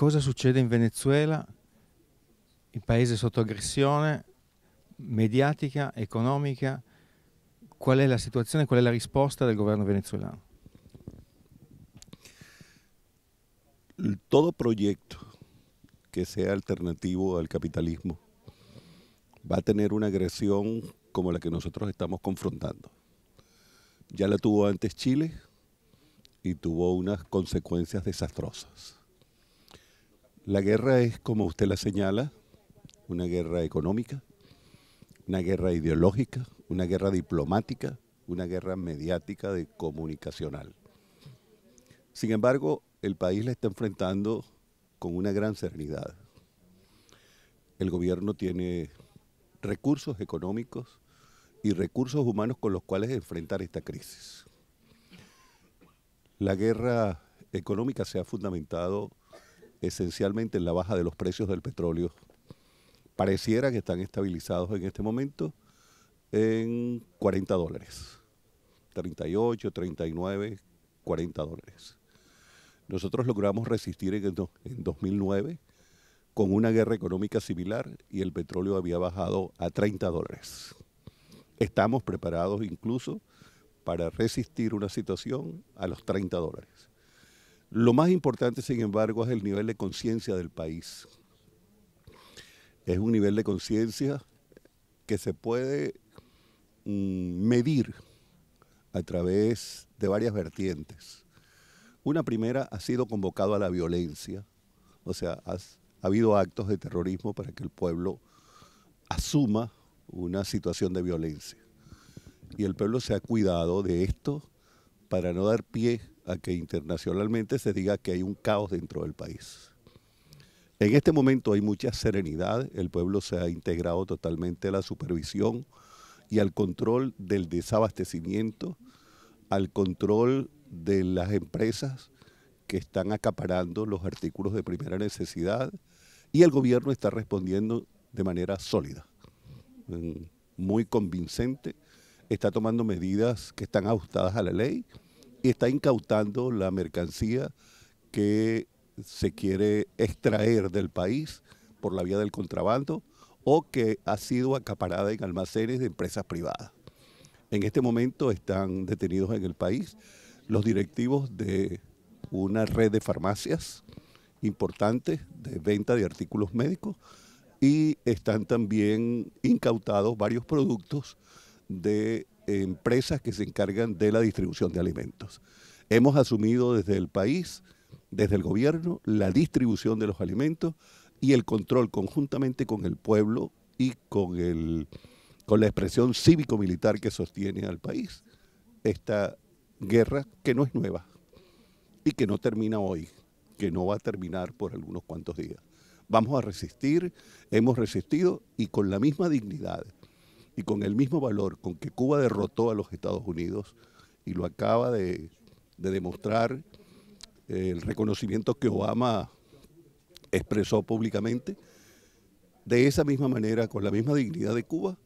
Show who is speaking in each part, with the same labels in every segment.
Speaker 1: cosa succede in Venezuela, il paese sotto aggressione mediatica, economica, qual è la situazione, qual è la risposta del governo venezuelano?
Speaker 2: Todo proyecto que sea alternativo al capitalismo va a tener una agresión como la que nosotros estamos confrontando. Ya la tuvo antes Chile y tuvo unas consecuencias desastrosas. La guerra es, como usted la señala, una guerra económica, una guerra ideológica, una guerra diplomática, una guerra mediática de comunicacional. Sin embargo, el país la está enfrentando con una gran serenidad. El gobierno tiene recursos económicos y recursos humanos con los cuales enfrentar esta crisis. La guerra económica se ha fundamentado esencialmente en la baja de los precios del petróleo. Pareciera que están estabilizados en este momento en 40 dólares. 38, 39, 40 dólares. Nosotros logramos resistir en, en 2009 con una guerra económica similar y el petróleo había bajado a 30 dólares. Estamos preparados incluso para resistir una situación a los 30 dólares. Lo más importante, sin embargo, es el nivel de conciencia del país. Es un nivel de conciencia que se puede mm, medir a través de varias vertientes. Una primera ha sido convocado a la violencia, o sea, ha habido actos de terrorismo para que el pueblo asuma una situación de violencia. Y el pueblo se ha cuidado de esto para no dar pie a que internacionalmente se diga que hay un caos dentro del país. En este momento hay mucha serenidad, el pueblo se ha integrado totalmente a la supervisión y al control del desabastecimiento, al control de las empresas que están acaparando los artículos de primera necesidad y el gobierno está respondiendo de manera sólida, mm, muy convincente, está tomando medidas que están ajustadas a la ley está incautando la mercancía que se quiere extraer del país por la vía del contrabando o que ha sido acaparada en almacenes de empresas privadas. En este momento están detenidos en el país los directivos de una red de farmacias importantes de venta de artículos médicos y están también incautados varios productos de empresas que se encargan de la distribución de alimentos. Hemos asumido desde el país, desde el gobierno, la distribución de los alimentos y el control conjuntamente con el pueblo y con, el, con la expresión cívico-militar que sostiene al país. Esta guerra que no es nueva y que no termina hoy, que no va a terminar por algunos cuantos días. Vamos a resistir, hemos resistido y con la misma dignidad y con el mismo valor con que Cuba derrotó a los Estados Unidos y lo acaba de, demostrar el reconocimiento que Obama expresó públicamente, de esa misma manera, con la misma dignidad de Cuba,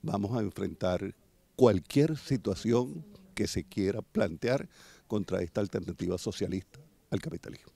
Speaker 2: vamos a enfrentar cualquier situación que se quiera plantear contra esta alternativa socialista al capitalismo.